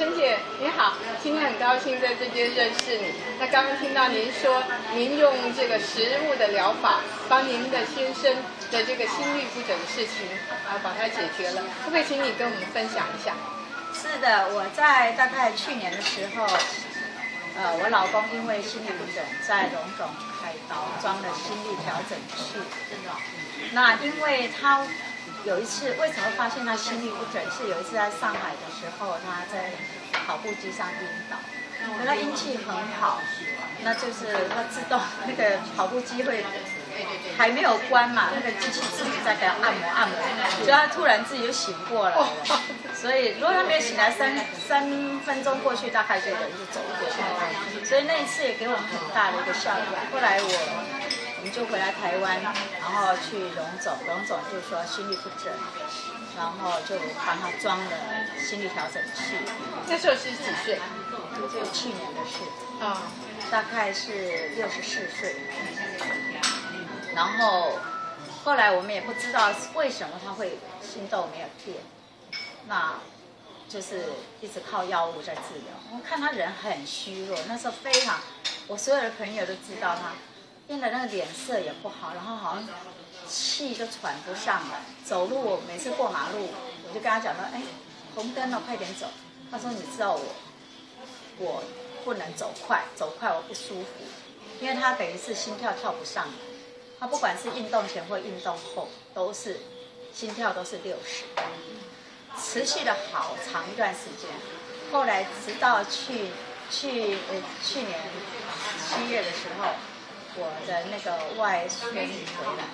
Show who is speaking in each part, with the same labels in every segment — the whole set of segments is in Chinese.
Speaker 1: 陈姐你好，今天很高兴在这边认识你。那刚刚听到您说，您用这个食物的疗法，帮您的先生的这个心律不整的事情啊，把它解决了。可不可以请你跟我们分享一下？
Speaker 2: 是的，我在大概去年的时候，呃，我老公因为心律不整，在龙总开刀装了心律调整器。那因为他有一次，为什么发现他心律不准？是有一次在上海的时候，他在跑步机上晕倒，可他运气很好，那就是他自动那个跑步机会还没有关嘛，那个机器自己在给他按摩按摩，所以他突然自己就醒过来了。所以如果他没有醒来，三三分钟过去，大概就人就走过去了。所以那一次也给我们很大的一个效果。后来我我们就回来台湾，然后去荣总，荣总就说心律不整，然后就帮他装了心理调整器。
Speaker 1: 那时候是几岁？
Speaker 2: 就去年的事，
Speaker 1: 啊，
Speaker 2: 大概是六十四岁。然后后来我们也不知道为什么他会心窦没有变，那就是一直靠药物在治疗。我看他人很虚弱，那时候非常，我所有的朋友都知道他变得那个脸色也不好，然后好像气都喘不上来，走路每次过马路，我就跟他讲说，哎，红灯了，快点走。他说你知道我，我不能走快，走快我不舒服，因为他等于是心跳跳不上来。他不管是运动前或运动后，都是心跳都是六十，持续了好长一段时间。后来直到去去呃去年七月的时候，我的那个外孙回来，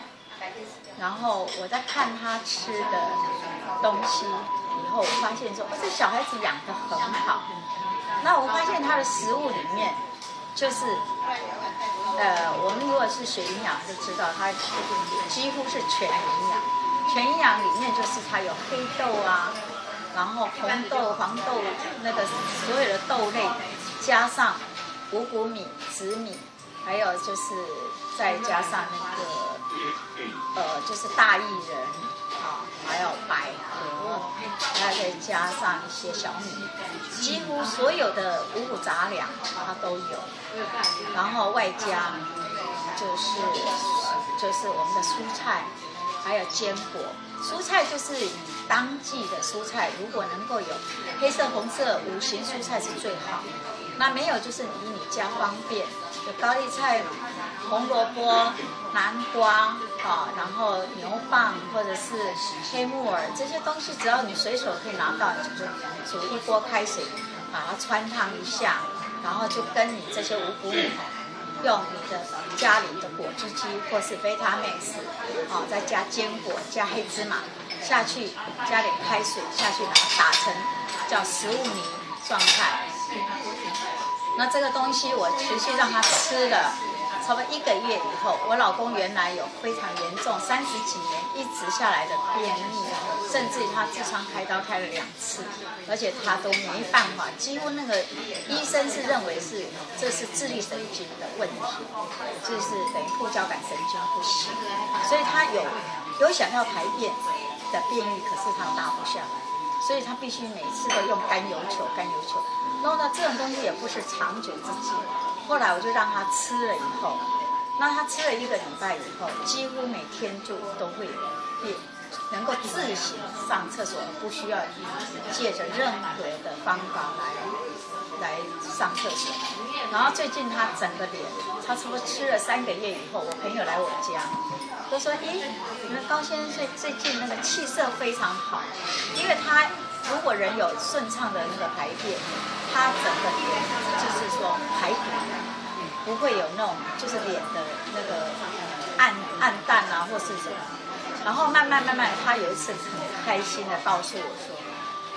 Speaker 2: 然后我在看他吃的东西以后，我发现说，哦，这小孩子养得很好。那我发现他的食物里面就是。呃，我们如果是学营养就知道，它几乎是全营养。全营养里面就是它有黑豆啊，然后红豆、黄豆那个所有的豆类，加上五谷米、紫米，还有就是再加上那个呃，就是大薏仁啊，还有百合，还再加上一些小米，几乎所有的五谷杂粮它都有。然后外加就是就是我们的蔬菜，还有坚果。蔬菜就是以当季的蔬菜，如果能够有黑色、红色五行蔬菜是最好。那没有就是以你家方便，有高丽菜、红萝卜、南瓜啊，然后牛蒡或者是黑木耳这些东西，只要你随手可以拿到，就煮一锅开水，把它穿烫一下。然后就跟你这些五谷米，用你的家里的果汁机或是贝塔 max，哦，再加坚果、加黑芝麻下去，加点开水下去，然后打成叫食物泥状态。那这个东西我持续让他吃了。差不多一个月以后，我老公原来有非常严重，三十几年一直下来的便秘，甚至他痔疮开刀开了两次，而且他都没办法，几乎那个医生是认为是这是自律神经的问题，就是等于副交感神经不行，所以他有有想要排便的便秘，可是他拉不下来，所以他必须每次都用甘油球，甘油球。然后呢，这种东西也不是长久之计。后来我就让他吃了以后，那他吃了一个礼拜以后，几乎每天就都会也，能够自行上厕所，不需要借着任何的方法来来上厕所。然后最近他整个脸，他差不多吃了三个月以后，我朋友来我家，都说：咦，你们高先生最最近那个气色非常好，因为他如果人有顺畅的那个排便。他整个脸就是说排骨不会有那种就是脸的那个暗暗淡啊或是什么，然后慢慢慢慢，他有一次很开心的告诉我说：“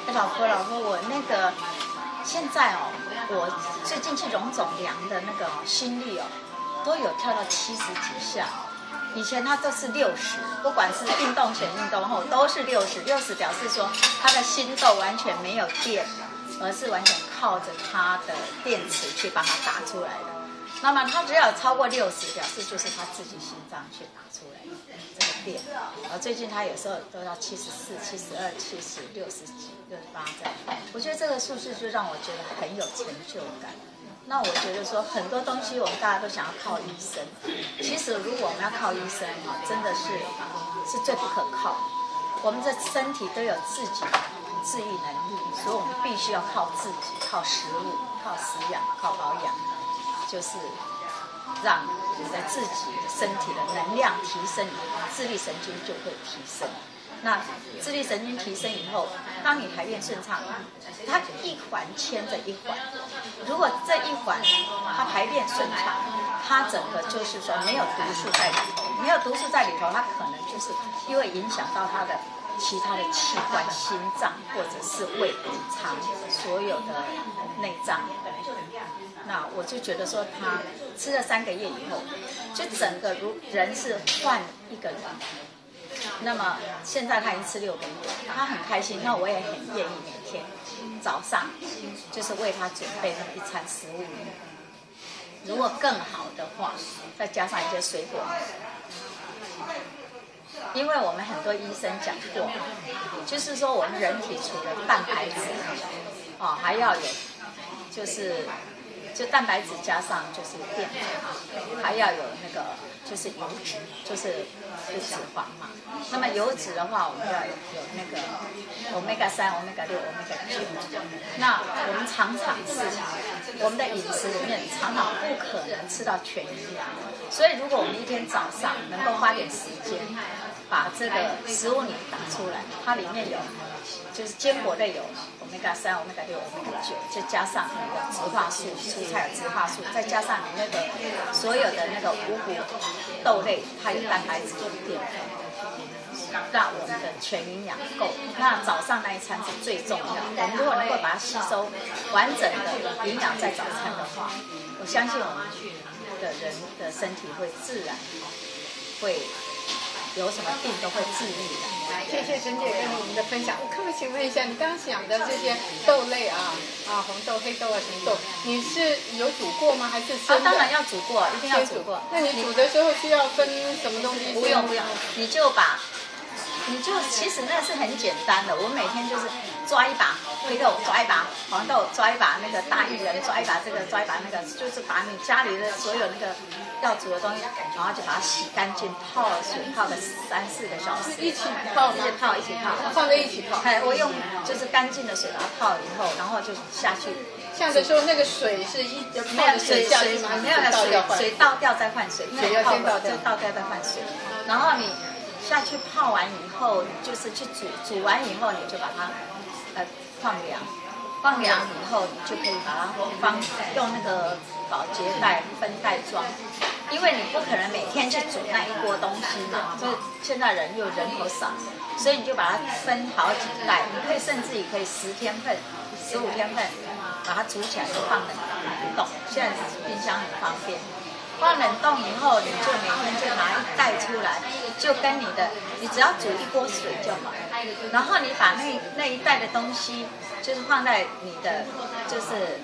Speaker 2: 哎，老婆老婆，我那个现在哦，我最近去荣总量的那个心率哦，都有跳到七十几下，以前他都是六十，不管是运动前运动后都是六十，六十表示说他的心窦完全没有电。”而是完全靠着他的电池去帮他打出来的，那么他只要超过六十，表示就是他自己心脏去打出来这个电。而最近他有时候都要七十四、七十二、七十六十几、六十八这样。我觉得这个数字就让我觉得很有成就感。那我觉得说很多东西我们大家都想要靠医生，其实如果我们要靠医生哈，真的是是最不可靠。我们的身体都有自己的治愈能力，所以我们必须要靠自己，靠食物、靠食养、靠保养。就是让你的自己身体的能量提升，自律神经就会提升。那自律神经提升以后，当你排便顺畅，它一环牵着一环。如果这一环它排便顺畅，它整个就是说没有毒素在里头，没有毒素在里头，它可能就是因为影响到它的其他的器官，心脏或者是胃肠所有的内脏。那我就觉得说，他吃了三个月以后，就整个如人是换一个人。那么现在他已经吃六个月，他很开心。那我也很愿意每天早上就是为他准备那么一餐食物。如果更好的话，再加上一些水果。因为我们很多医生讲过，就是说我们人体除了蛋白质，哦，还要有就是。就蛋白质加上就是淀粉，还要有那个就是油脂，就是脂肪嘛。那么油脂的话，我们要有那个 omega 三、omega 六、omega 九。那我们常常是我们的饮食里面常常不可能吃到全营养，所以如果我们一天早上能够花点时间，这个食物你打出来，它里面有。就是坚果类有欧米伽三、欧米伽六、欧米伽九，再加上那个植化素，蔬菜有植化素，再加上你那个所有的那个五谷豆类，它有蛋白质、有淀粉，让我们的全营养够。那早上那一餐是最重要的。我们如果能够把它吸收完整的营养在早餐的话，我相信我们的人的身体会自然会。有什么病都会治愈的。
Speaker 1: 谢谢珍姐跟我们的分享。我可不可以请问一下，你刚刚讲的这些豆类啊，啊红豆、黑豆啊什么豆，你是有煮过吗？还是生
Speaker 2: 的？当然要煮过，一定要煮过。
Speaker 1: 那你煮的时候需要分什么东西？
Speaker 2: 不用不用，你就把。你就其实那是很简单的，我每天就是抓一把黑豆，抓一把黄豆，抓一把那个大芋仁，抓一把这个，抓一把那个，就是把你家里的所有那个要煮的东西，然后就把它洗干净，泡水泡个三四个小时，
Speaker 1: 一起泡，
Speaker 2: 一起泡，一起泡，
Speaker 1: 放在一起泡。
Speaker 2: 哎，我用就是干净的水把它泡了以后，然后就下去。
Speaker 1: 下的时候那个水是一
Speaker 2: 没有水水没有水水倒掉再换水，
Speaker 1: 水要先倒
Speaker 2: 掉，倒掉再换水，然后你。下去泡完以后，就是去煮，煮完以后你就把它呃放凉，放凉以后你就可以把它放用那个保洁袋分袋装，因为你不可能每天去煮那一锅东西嘛，所以现在人又人口少，所以你就把它分好几袋，你可以甚至也可以十天份、十五天份，把它煮起来就放冷冻，现在冰箱很方便。放冷冻以后，你就每天就拿一袋出来，就跟你的，你只要煮一锅水就好。然后你把那那一袋的东西，就是放在你的，就是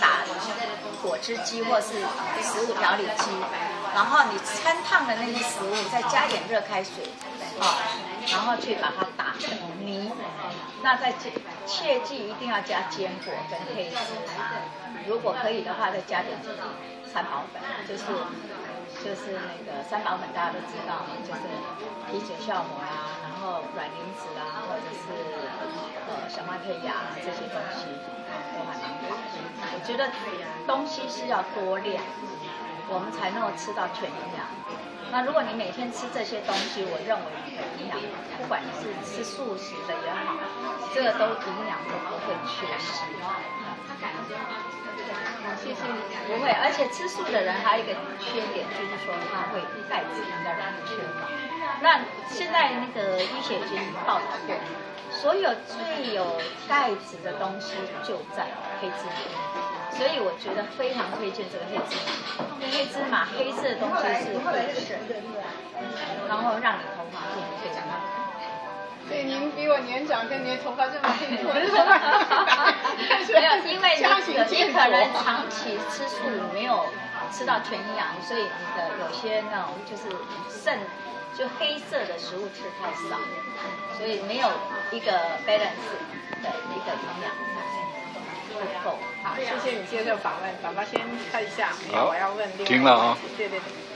Speaker 2: 打果汁机或是食物调理机，然后你汆烫的那些食物，再加点热开水，啊，然后去把它打成泥。那再切，切记一定要加坚果跟黑芝麻，如果可以的话，再加点。三宝粉就是就是那个三宝粉，大家都知道，就是啤酒酵母啊，然后软磷脂啊，或者是呃小麦胚芽啊这些东西都还蛮好。我觉得东西是要多量，我们才能够吃到全营养。那如果你每天吃这些东西，我认为你的营养，不管是吃素食的也好，这个都营养都不会缺失。谢谢你。不会，而且吃素的人还有一个缺点，就是说他会钙质比较容易缺乏。那现在那个医学已经报道过，所有最有钙质的东西就在黑芝麻，所以我觉得非常推荐这个黑芝麻。黑芝麻黑色的东西是会肾，然后让你头发变得非常好。
Speaker 1: 所以您比我年长，跟您头发这么黑，我的头发没
Speaker 2: 有，因为你可能长期吃素，没有吃到全营养，所以你的有些那种就是肾就黑色的食物吃太少，所以没有一个 balance 的一个营养不够。
Speaker 1: 好，谢谢你接受访问，宝宝先看一下，
Speaker 3: 好
Speaker 1: 我要问另外一
Speaker 3: 停了啊
Speaker 1: 个问题对对对。